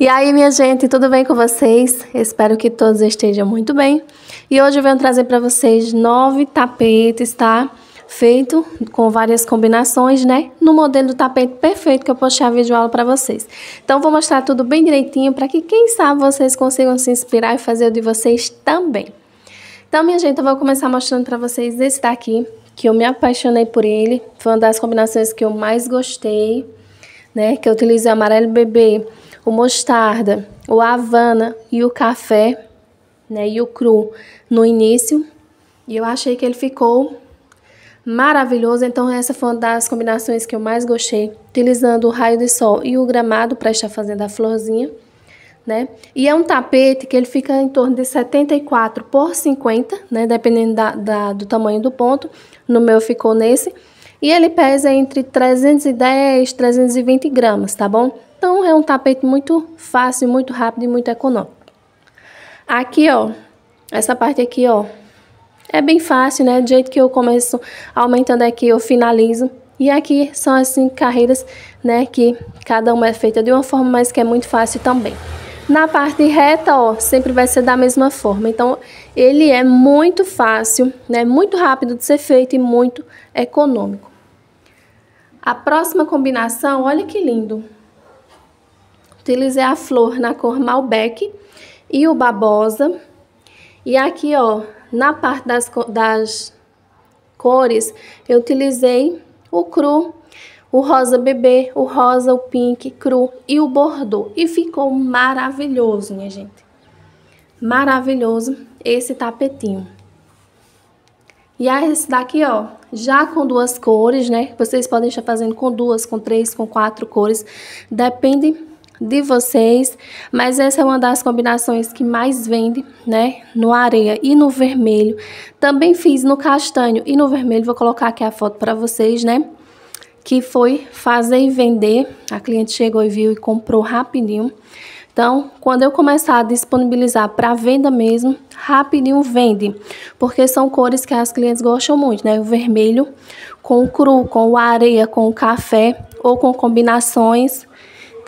E aí, minha gente, tudo bem com vocês? Espero que todos estejam muito bem. E hoje eu venho trazer para vocês nove tapetes, tá? Feito com várias combinações, né? No modelo do tapete perfeito que eu postei a vídeo aula para vocês. Então, vou mostrar tudo bem direitinho para que, quem sabe, vocês consigam se inspirar e fazer o de vocês também. Então, minha gente, eu vou começar mostrando para vocês esse daqui, que eu me apaixonei por ele. Foi uma das combinações que eu mais gostei, né? Que eu utilizei amarelo bebê o mostarda, o havana e o café, né, e o cru no início. E eu achei que ele ficou maravilhoso, então essa foi uma das combinações que eu mais gostei, utilizando o raio de sol e o gramado para estar fazendo a florzinha, né? E é um tapete que ele fica em torno de 74 por 50, né, dependendo da, da, do tamanho do ponto. No meu ficou nesse. E ele pesa entre 310 e 320 gramas, tá bom? Então é um tapete muito fácil, muito rápido e muito econômico. Aqui, ó, essa parte aqui, ó, é bem fácil, né? Do jeito que eu começo aumentando aqui, eu finalizo. E aqui são assim carreiras, né, que cada uma é feita de uma forma, mas que é muito fácil também. Na parte reta, ó, sempre vai ser da mesma forma. Então, ele é muito fácil, né, muito rápido de ser feito e muito econômico. A próxima combinação, olha que lindo. Utilizei a flor na cor Malbec e o babosa. E aqui, ó, na parte das, das cores, eu utilizei o cru, o rosa bebê, o rosa, o pink, cru e o bordô. E ficou maravilhoso, minha gente. Maravilhoso esse tapetinho. E aí, esse daqui, ó, já com duas cores, né? Vocês podem estar fazendo com duas, com três, com quatro cores. Depende de vocês, mas essa é uma das combinações que mais vende, né? No areia e no vermelho. Também fiz no castanho e no vermelho, vou colocar aqui a foto para vocês, né? Que foi fazer e vender. A cliente chegou e viu e comprou rapidinho. Então, quando eu começar a disponibilizar para venda mesmo, rapidinho vende, porque são cores que as clientes gostam muito, né? O vermelho com o cru, com o areia, com o café ou com combinações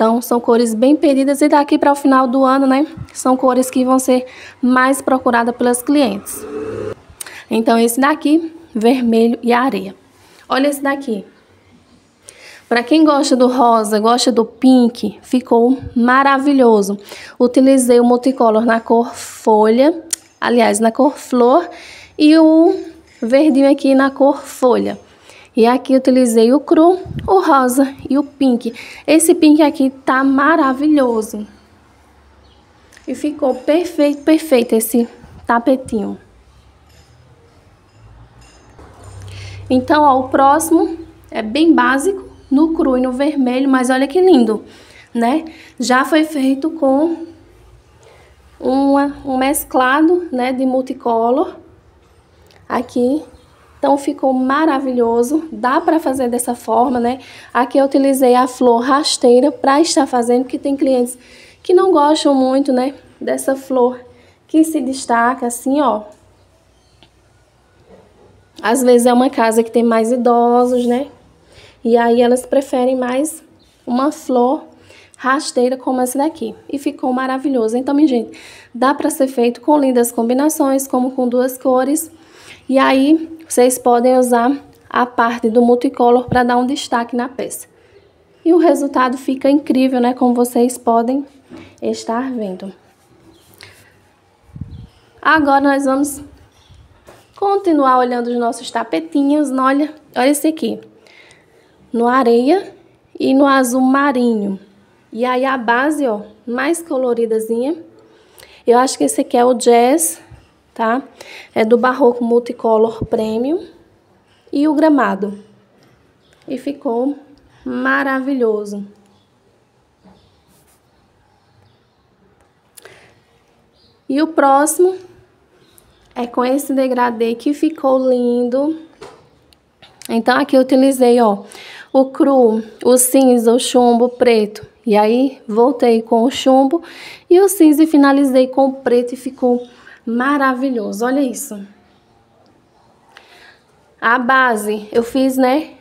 então, são cores bem pedidas e daqui para o final do ano, né, são cores que vão ser mais procuradas pelas clientes. Então, esse daqui, vermelho e areia. Olha esse daqui. Para quem gosta do rosa, gosta do pink, ficou maravilhoso. Utilizei o multicolor na cor folha, aliás, na cor flor, e o verdinho aqui na cor folha. E aqui utilizei o cru, o rosa e o pink. Esse pink aqui tá maravilhoso. E ficou perfeito, perfeito esse tapetinho. Então, ó, o próximo é bem básico, no cru e no vermelho, mas olha que lindo, né? Já foi feito com uma, um mesclado, né, de multicolor. Aqui então ficou maravilhoso, dá para fazer dessa forma, né? Aqui eu utilizei a flor rasteira para estar fazendo, porque tem clientes que não gostam muito, né, dessa flor que se destaca assim, ó. Às vezes é uma casa que tem mais idosos, né? E aí elas preferem mais uma flor rasteira como essa daqui. E ficou maravilhoso. Então, minha gente, dá para ser feito com lindas combinações, como com duas cores. E aí, vocês podem usar a parte do multicolor para dar um destaque na peça. E o resultado fica incrível, né? Como vocês podem estar vendo. Agora nós vamos continuar olhando os nossos tapetinhos. Olha, olha esse aqui. No areia e no azul marinho. E aí a base, ó, mais coloridazinha. Eu acho que esse aqui é o jazz tá? É do Barroco Multicolor Premium e o gramado. E ficou maravilhoso. E o próximo é com esse degradê que ficou lindo. Então, aqui eu utilizei, ó, o cru, o cinza, o chumbo, o preto. E aí, voltei com o chumbo e o cinza e finalizei com o preto e ficou maravilhoso. Olha isso. A base eu fiz, né?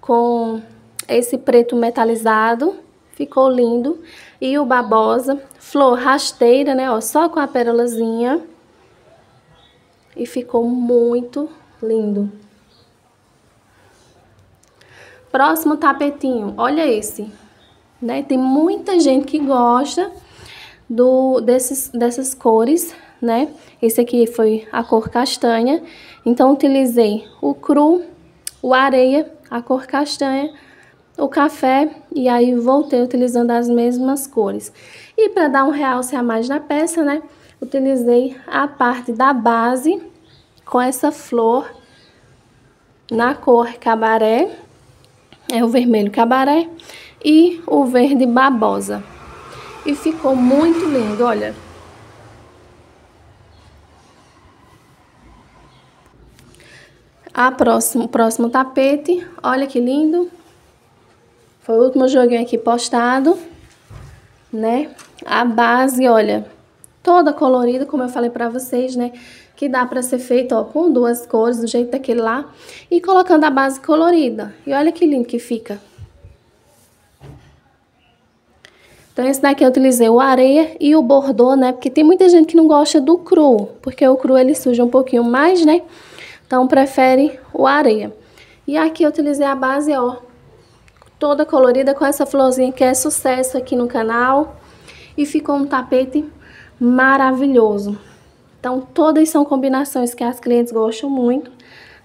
Com esse preto metalizado. ficou lindo. E o babosa, flor rasteira, né, ó, só com a pérolazinha. E ficou muito lindo. Próximo tapetinho, olha esse. Né? Tem muita gente que gosta do, desses, dessas cores, né? Esse aqui foi a cor castanha. Então, utilizei o cru, o areia, a cor castanha, o café e aí voltei utilizando as mesmas cores. E para dar um realce a mais na peça, né? Utilizei a parte da base com essa flor na cor cabaré, é o vermelho cabaré e o verde babosa. E ficou muito lindo, olha. A próximo, próximo tapete, olha que lindo. Foi o último joguinho aqui postado, né? A base, olha, toda colorida, como eu falei pra vocês, né? Que dá pra ser feito, ó, com duas cores, do jeito daquele lá. E colocando a base colorida. E olha que lindo que fica. Então, esse daqui eu utilizei o areia e o bordô, né? Porque tem muita gente que não gosta do cru, porque o cru ele suja um pouquinho mais, né? Então, prefere o areia. E aqui eu utilizei a base, ó, toda colorida com essa florzinha que é sucesso aqui no canal. E ficou um tapete maravilhoso. Então, todas são combinações que as clientes gostam muito,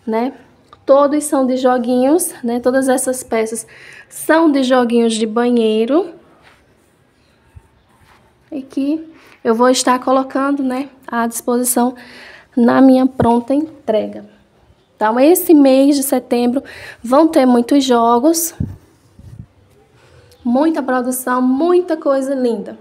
né? Todos são de joguinhos, né? Todas essas peças são de joguinhos de banheiro. E que eu vou estar colocando, né, à disposição na minha pronta entrega. Então, esse mês de setembro vão ter muitos jogos, muita produção, muita coisa linda.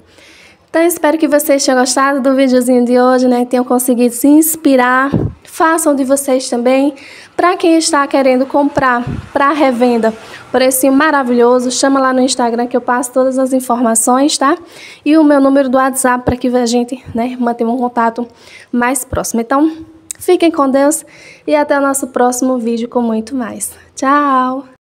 Então, espero que vocês tenham gostado do videozinho de hoje, né? Tenham conseguido se inspirar. Façam de vocês também. Para quem está querendo comprar para revenda, preço maravilhoso, chama lá no Instagram que eu passo todas as informações, tá? E o meu número do WhatsApp para que a gente, né, mantenha um contato mais próximo. Então, fiquem com Deus e até o nosso próximo vídeo com muito mais. Tchau!